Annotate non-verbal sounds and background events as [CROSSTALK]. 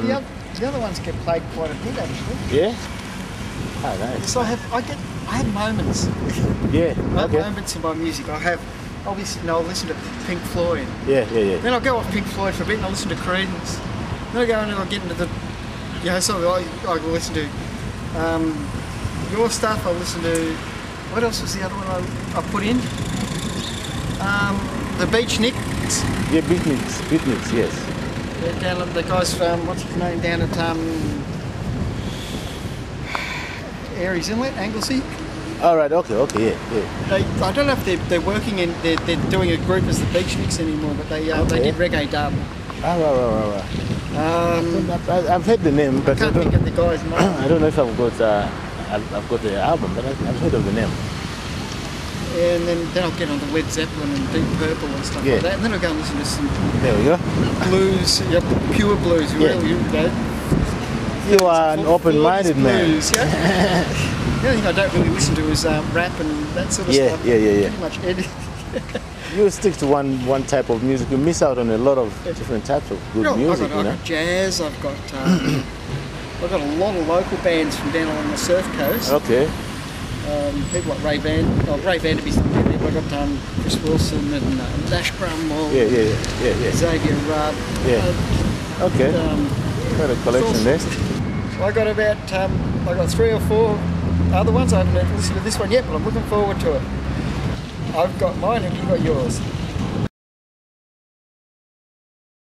Um, the, other, the other ones get played quite a bit actually. Yeah. Oh, nice. So I have I get I have moments. Yeah. I have Okay. moments in my music. I have obviously no, I'll listen to Pink Floyd. Yeah, yeah, yeah. Then I'll go off Pink Floyd for a bit and I'll listen to Creedence. Then I go and I'll get into the you know, so I I listen to um, your stuff, I'll listen to what else was the other one I, I put in? Um, the Beachniks. Yeah, beatniks, beatniks, yes. They're down at the guys from what's his name down at um Aireys Inlet, Anglesea. All right. Okay. Okay. Yeah. Yeah. They, I don't know if they're, they're working in, they're, they're doing a group as the Beach Mix anymore, but they uh, they did reggae dub. Ah, right, right, right, right. Um, I've, I've heard the name, but I can't don't. think of the guy's [CLEARS THROAT] name. I don't know if I've got. Uh, I've, I've got the album, but I've, I've heard of the name. And then, then I'll get on to Led Zeppelin and Deep Purple and stuff Yeah. like that. And then I'll go and listen to some There we go. blues, yep, pure blues, Yeah. really, you know. You are an open-minded man. Blues, yeah. [LAUGHS] the only thing I don't really listen to is um, rap and that sort of Yeah, stuff. yeah, yeah, yeah. Pretty much anything. You stick to one one type of music. You miss out on a lot of different types of good No, music. I've got, you know. I've got jazz, I've got um, [COUGHS] I've got a lot of local bands from down along the surf coast. Okay. Um, people like Ray Van, oh, Ray Vanderbeest, I've got um, Chris Wilson and uh, Nash Grumwell, Yeah, yeah, yeah, yeah, yeah. Xavier Rudd. Yeah. Okay. Uh, um, Got a collection there. I got about um, I got three or four other ones. I haven't listened to this one yet, but I'm looking forward to it. I've got mine. Have you got yours?